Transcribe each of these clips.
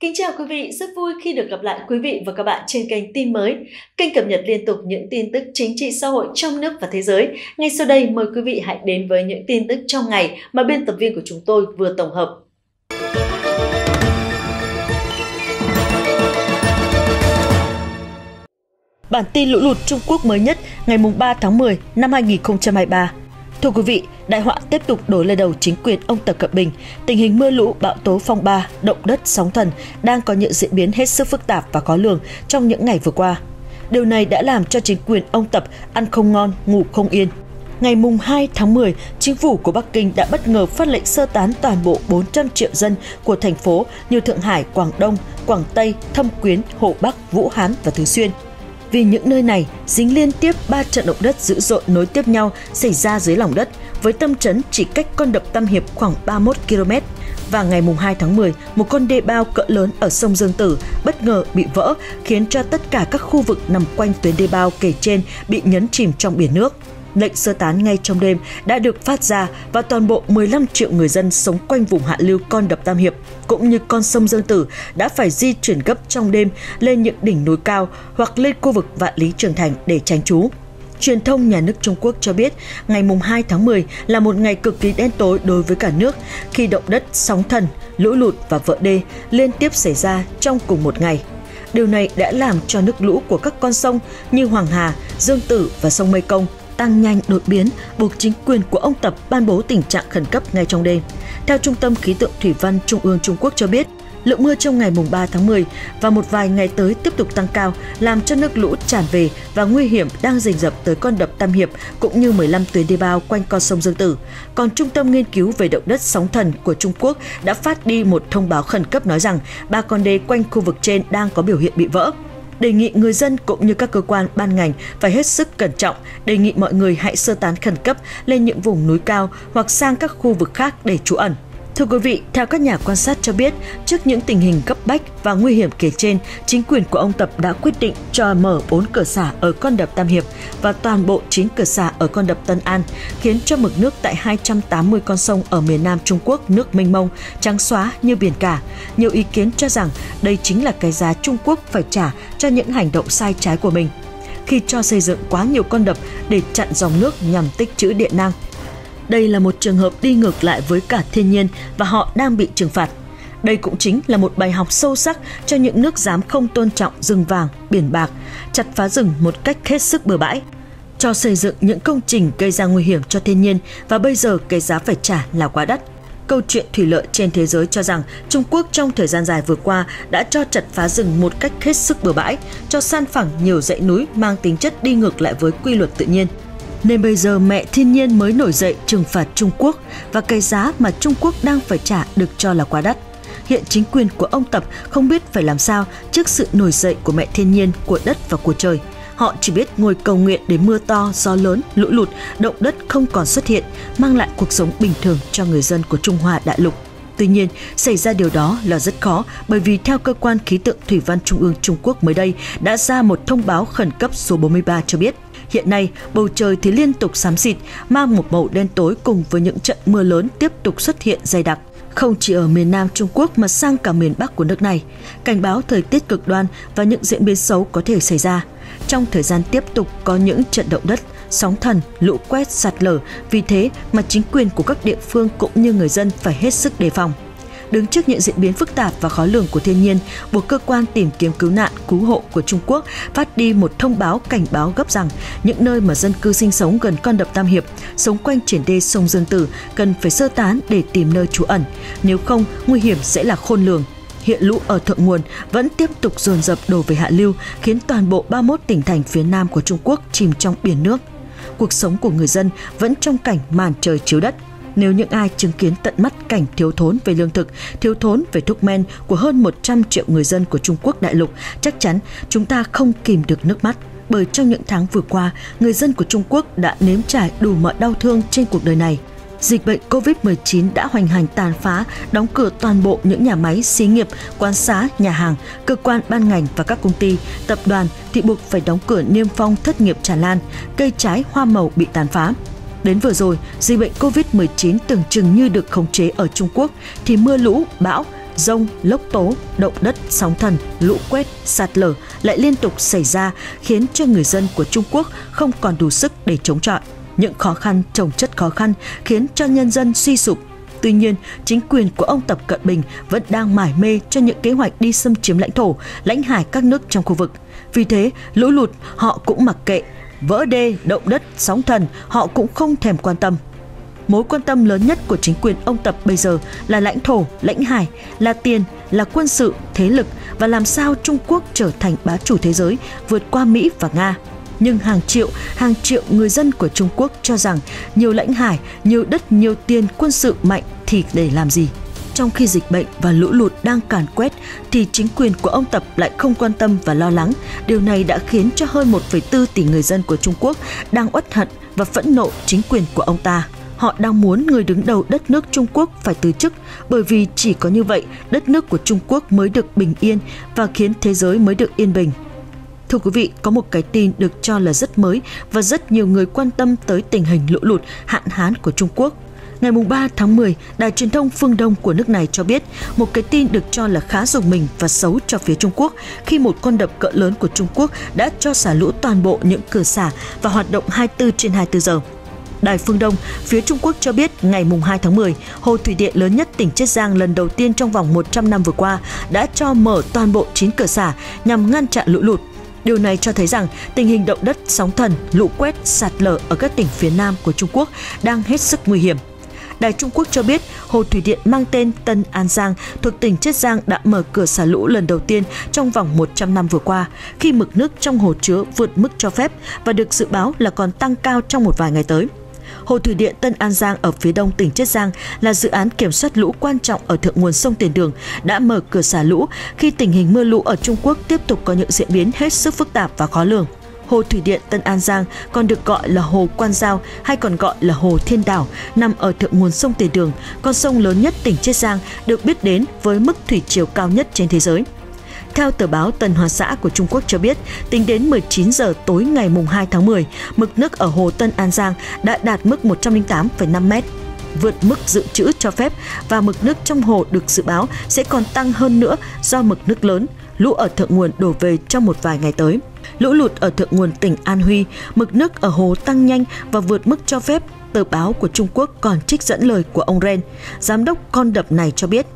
Kính chào quý vị, rất vui khi được gặp lại quý vị và các bạn trên kênh tin mới, kênh cập nhật liên tục những tin tức chính trị xã hội trong nước và thế giới. Ngay sau đây mời quý vị hãy đến với những tin tức trong ngày mà biên tập viên của chúng tôi vừa tổng hợp. Bản tin lũ lụt Trung Quốc mới nhất ngày 3 tháng 10 năm 2023 Thưa quý vị, đại họa tiếp tục đổ lên đầu chính quyền ông Tập Cận Bình. Tình hình mưa lũ, bão tố phong ba, động đất, sóng thần đang có những diễn biến hết sức phức tạp và khó lường trong những ngày vừa qua. Điều này đã làm cho chính quyền ông Tập ăn không ngon, ngủ không yên. Ngày mùng 2 tháng 10, chính phủ của Bắc Kinh đã bất ngờ phát lệnh sơ tán toàn bộ 400 triệu dân của thành phố như Thượng Hải, Quảng Đông, Quảng Tây, Thâm Quyến, Hồ Bắc, Vũ Hán và Thứ Xuyên – vì những nơi này dính liên tiếp 3 trận động đất dữ dội nối tiếp nhau xảy ra dưới lòng đất với tâm trấn chỉ cách con đập Tam Hiệp khoảng 31 km. Và ngày 2 tháng 10, một con đê bao cỡ lớn ở sông Dương Tử bất ngờ bị vỡ khiến cho tất cả các khu vực nằm quanh tuyến đê bao kể trên bị nhấn chìm trong biển nước lệnh sơ tán ngay trong đêm đã được phát ra và toàn bộ 15 triệu người dân sống quanh vùng hạ lưu con đập Tam Hiệp cũng như con sông Dương Tử đã phải di chuyển gấp trong đêm lên những đỉnh núi cao hoặc lên khu vực Vạn Lý Trường Thành để tránh trú. Truyền thông nhà nước Trung Quốc cho biết ngày 2 tháng 10 là một ngày cực kỳ đen tối đối với cả nước khi động đất, sóng thần, lũ lụt và vỡ đê liên tiếp xảy ra trong cùng một ngày. Điều này đã làm cho nước lũ của các con sông như Hoàng Hà, Dương Tử và sông Mê Công tăng nhanh đột biến, buộc chính quyền của ông Tập ban bố tình trạng khẩn cấp ngay trong đêm. Theo Trung tâm Khí tượng Thủy văn Trung ương Trung Quốc cho biết, lượng mưa trong ngày mùng 3 tháng 10 và một vài ngày tới tiếp tục tăng cao, làm cho nước lũ tràn về và nguy hiểm đang rình rập tới con đập Tam Hiệp cũng như 15 tuyến đê bao quanh con sông Dương Tử. Còn Trung tâm Nghiên cứu về động đất sóng thần của Trung Quốc đã phát đi một thông báo khẩn cấp nói rằng ba con đê quanh khu vực trên đang có biểu hiện bị vỡ đề nghị người dân cũng như các cơ quan ban ngành phải hết sức cẩn trọng, đề nghị mọi người hãy sơ tán khẩn cấp lên những vùng núi cao hoặc sang các khu vực khác để trú ẩn. Thưa quý vị, theo các nhà quan sát cho biết, trước những tình hình cấp bách và nguy hiểm kể trên, chính quyền của ông Tập đã quyết định cho mở 4 cửa xả ở con đập Tam Hiệp và toàn bộ 9 cửa xả ở con đập Tân An, khiến cho mực nước tại 280 con sông ở miền Nam Trung Quốc nước mênh mông, trắng xóa như biển cả. Nhiều ý kiến cho rằng đây chính là cái giá Trung Quốc phải trả cho những hành động sai trái của mình khi cho xây dựng quá nhiều con đập để chặn dòng nước nhằm tích trữ điện năng đây là một trường hợp đi ngược lại với cả thiên nhiên và họ đang bị trừng phạt. Đây cũng chính là một bài học sâu sắc cho những nước dám không tôn trọng rừng vàng, biển bạc, chặt phá rừng một cách hết sức bừa bãi, cho xây dựng những công trình gây ra nguy hiểm cho thiên nhiên và bây giờ cái giá phải trả là quá đắt. Câu chuyện thủy lợi trên thế giới cho rằng Trung Quốc trong thời gian dài vừa qua đã cho chặt phá rừng một cách hết sức bừa bãi, cho san phẳng nhiều dãy núi mang tính chất đi ngược lại với quy luật tự nhiên – nên bây giờ mẹ thiên nhiên mới nổi dậy trừng phạt Trung Quốc và cái giá mà Trung Quốc đang phải trả được cho là quá đắt. Hiện chính quyền của ông Tập không biết phải làm sao trước sự nổi dậy của mẹ thiên nhiên, của đất và của trời. Họ chỉ biết ngồi cầu nguyện để mưa to, gió lớn, lũ lụt, động đất không còn xuất hiện, mang lại cuộc sống bình thường cho người dân của Trung Hoa đại lục. Tuy nhiên, xảy ra điều đó là rất khó bởi vì theo cơ quan khí tượng thủy văn Trung ương Trung Quốc mới đây đã ra một thông báo khẩn cấp số 43 cho biết Hiện nay, bầu trời thì liên tục xám xịt, mang một màu đen tối cùng với những trận mưa lớn tiếp tục xuất hiện dày đặc. Không chỉ ở miền Nam Trung Quốc mà sang cả miền Bắc của nước này, cảnh báo thời tiết cực đoan và những diễn biến xấu có thể xảy ra. Trong thời gian tiếp tục có những trận động đất, sóng thần, lũ quét, sạt lở, vì thế mà chính quyền của các địa phương cũng như người dân phải hết sức đề phòng đứng trước những diễn biến phức tạp và khó lường của thiên nhiên, buộc cơ quan tìm kiếm cứu nạn, cứu hộ của Trung Quốc phát đi một thông báo cảnh báo gấp rằng những nơi mà dân cư sinh sống gần con đập Tam Hiệp, sống quanh triển đê sông Dương Tử cần phải sơ tán để tìm nơi trú ẩn, nếu không nguy hiểm sẽ là khôn lường. Hiện lũ ở thượng nguồn vẫn tiếp tục dồn dập đổ về hạ lưu, khiến toàn bộ 31 tỉnh thành phía nam của Trung Quốc chìm trong biển nước. Cuộc sống của người dân vẫn trong cảnh màn trời chiếu đất, nếu những ai chứng kiến tận mắt cảnh thiếu thốn về lương thực, thiếu thốn về thuốc men của hơn 100 triệu người dân của Trung Quốc đại lục, chắc chắn chúng ta không kìm được nước mắt bởi trong những tháng vừa qua, người dân của Trung Quốc đã nếm trải đủ mọi đau thương trên cuộc đời này. Dịch bệnh COVID-19 đã hoành hành tàn phá, đóng cửa toàn bộ những nhà máy, xí nghiệp, quán xá, nhà hàng, cơ quan ban ngành và các công ty, tập đoàn thì buộc phải đóng cửa niêm phong thất nghiệp tràn lan, cây trái hoa màu bị tàn phá. Đến vừa rồi, dịch bệnh COVID-19 tưởng chừng như được khống chế ở Trung Quốc thì mưa lũ, bão, rông, lốc tố, động đất, sóng thần, lũ quét, sạt lở lại liên tục xảy ra khiến cho người dân của Trung Quốc không còn đủ sức để chống chọi. Những khó khăn trồng chất khó khăn khiến cho nhân dân suy sụp. Tuy nhiên, chính quyền của ông Tập Cận Bình vẫn đang mải mê cho những kế hoạch đi xâm chiếm lãnh thổ, lãnh hải các nước trong khu vực. Vì thế, lũ lụt họ cũng mặc kệ, vỡ đê, động đất, sóng thần họ cũng không thèm quan tâm mối quan tâm lớn nhất của chính quyền ông Tập bây giờ là lãnh thổ, lãnh hải, là tiền, là quân sự, thế lực và làm sao Trung Quốc trở thành bá chủ thế giới vượt qua Mỹ và Nga. Nhưng hàng triệu, hàng triệu người dân của Trung Quốc cho rằng nhiều lãnh hải, nhiều đất, nhiều tiền quân sự mạnh thì để làm gì? Trong khi dịch bệnh và lũ lụt đang càn quét thì chính quyền của ông Tập lại không quan tâm và lo lắng. Điều này đã khiến cho hơn 1,4 tỷ người dân của Trung Quốc đang uất hận và phẫn nộ chính quyền của ông ta. Họ đang muốn người đứng đầu đất nước Trung Quốc phải từ chức bởi vì chỉ có như vậy đất nước của Trung Quốc mới được bình yên và khiến thế giới mới được yên bình. Thưa quý vị, có một cái tin được cho là rất mới và rất nhiều người quan tâm tới tình hình lũ lụt hạn hán của Trung Quốc. Ngày 3 tháng 10, đài truyền thông phương Đông của nước này cho biết một cái tin được cho là khá dùng mình và xấu cho phía Trung Quốc khi một con đập cỡ lớn của Trung Quốc đã cho xả lũ toàn bộ những cửa xả và hoạt động 24 trên 24 giờ. Đài Phương Đông, phía Trung Quốc cho biết ngày 2 tháng 10, hồ thủy điện lớn nhất tỉnh Chiết Giang lần đầu tiên trong vòng 100 năm vừa qua đã cho mở toàn bộ 9 cửa xả nhằm ngăn chặn lũ lụt. Điều này cho thấy rằng tình hình động đất, sóng thần, lũ quét, sạt lở ở các tỉnh phía Nam của Trung Quốc đang hết sức nguy hiểm. Đài Trung Quốc cho biết, hồ thủy điện mang tên Tân An Giang thuộc tỉnh Chiết Giang đã mở cửa xả lũ lần đầu tiên trong vòng 100 năm vừa qua, khi mực nước trong hồ chứa vượt mức cho phép và được dự báo là còn tăng cao trong một vài ngày tới. Hồ thủy điện Tân An Giang ở phía đông tỉnh Chiết Giang là dự án kiểm soát lũ quan trọng ở thượng nguồn sông Tiền Đường đã mở cửa xả lũ khi tình hình mưa lũ ở Trung Quốc tiếp tục có những diễn biến hết sức phức tạp và khó lường. Hồ thủy điện Tân An Giang còn được gọi là Hồ Quan Giao hay còn gọi là Hồ Thiên Đảo, nằm ở thượng nguồn sông Tiền Đường, con sông lớn nhất tỉnh Chiết Giang, được biết đến với mức thủy chiều cao nhất trên thế giới. Theo tờ báo Tân Hoa Xã của Trung Quốc cho biết, tính đến 19 giờ tối ngày 2 tháng 10, mực nước ở hồ Tân An Giang đã đạt mức 108,5 mét vượt mức dự trữ cho phép và mực nước trong hồ được dự báo sẽ còn tăng hơn nữa do mực nước lớn, lũ ở thượng nguồn đổ về trong một vài ngày tới. Lũ lụt ở thượng nguồn tỉnh An Huy, mực nước ở hồ tăng nhanh và vượt mức cho phép. Tờ báo của Trung Quốc còn trích dẫn lời của ông Ren, giám đốc con đập này cho biết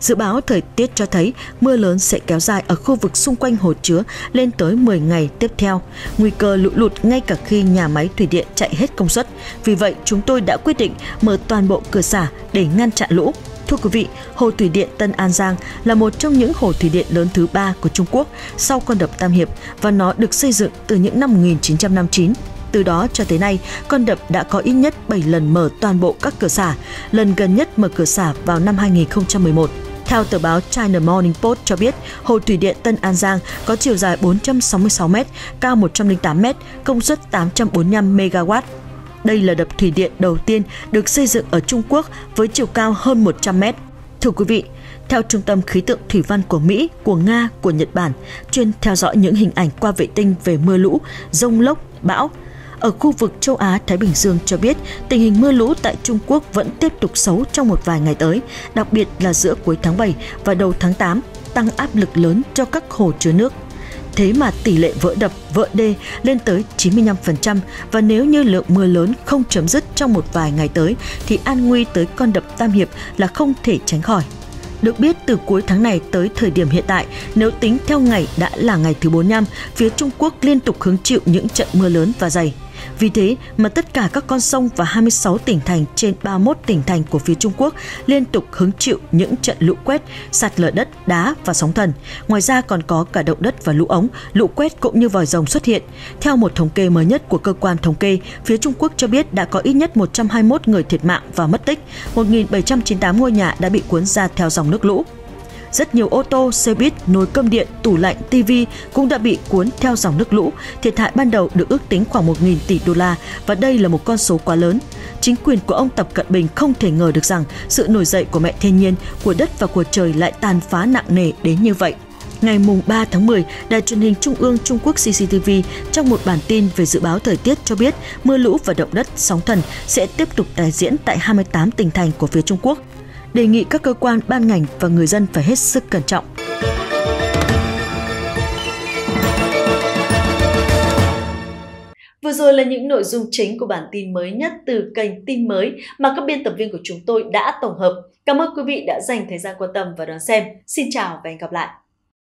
Dự báo thời tiết cho thấy mưa lớn sẽ kéo dài ở khu vực xung quanh hồ chứa lên tới 10 ngày tiếp theo. Nguy cơ lũ lụt ngay cả khi nhà máy thủy điện chạy hết công suất. Vì vậy, chúng tôi đã quyết định mở toàn bộ cửa xả để ngăn chặn lũ. Thưa quý vị, hồ thủy điện Tân An Giang là một trong những hồ thủy điện lớn thứ ba của Trung Quốc sau con đập Tam Hiệp và nó được xây dựng từ những năm 1959 từ đó cho tới nay, con đập đã có ít nhất 7 lần mở toàn bộ các cửa xả, lần gần nhất mở cửa xả vào năm 2011. Theo tờ báo China Morning Post cho biết, hồ thủy điện Tân An Giang có chiều dài 466 m, cao 108 m, công suất 845 MW. Đây là đập thủy điện đầu tiên được xây dựng ở Trung Quốc với chiều cao hơn 100 m. Thưa quý vị, theo Trung tâm Khí tượng Thủy văn của Mỹ, của Nga, của Nhật Bản, chuyên theo dõi những hình ảnh qua vệ tinh về mưa lũ, rông lốc, bão, ở khu vực châu Á Thái Bình Dương cho biết tình hình mưa lũ tại Trung Quốc vẫn tiếp tục xấu trong một vài ngày tới, đặc biệt là giữa cuối tháng 7 và đầu tháng 8, tăng áp lực lớn cho các hồ chứa nước. Thế mà tỷ lệ vỡ đập, vỡ đê lên tới 95% và nếu như lượng mưa lớn không chấm dứt trong một vài ngày tới thì an nguy tới con đập Tam Hiệp là không thể tránh khỏi. Được biết từ cuối tháng này tới thời điểm hiện tại, nếu tính theo ngày đã là ngày thứ 45, phía Trung Quốc liên tục hứng chịu những trận mưa lớn và dày. Vì thế mà tất cả các con sông và 26 tỉnh thành trên 31 tỉnh thành của phía Trung Quốc liên tục hứng chịu những trận lũ quét, sạt lở đất, đá và sóng thần. Ngoài ra còn có cả động đất và lũ ống, lũ quét cũng như vòi rồng xuất hiện. Theo một thống kê mới nhất của cơ quan thống kê, phía Trung Quốc cho biết đã có ít nhất 121 người thiệt mạng và mất tích, 1.798 ngôi nhà đã bị cuốn ra theo dòng nước lũ. Rất nhiều ô tô, xe buýt, nồi cơm điện, tủ lạnh, tivi cũng đã bị cuốn theo dòng nước lũ. Thiệt hại ban đầu được ước tính khoảng 1.000 tỷ đô la và đây là một con số quá lớn. Chính quyền của ông Tập Cận Bình không thể ngờ được rằng sự nổi dậy của mẹ thiên nhiên, của đất và của trời lại tàn phá nặng nề đến như vậy ngày mùng 3 tháng 10, Đài truyền hình Trung ương Trung Quốc CCTV trong một bản tin về dự báo thời tiết cho biết mưa lũ và động đất, sóng thần sẽ tiếp tục tái diễn tại 28 tỉnh thành của phía Trung Quốc đề nghị các cơ quan, ban ngành và người dân phải hết sức cẩn trọng. Vừa rồi là những nội dung chính của bản tin mới nhất từ kênh tin mới mà các biên tập viên của chúng tôi đã tổng hợp. Cảm ơn quý vị đã dành thời gian quan tâm và đón xem. Xin chào và hẹn gặp lại!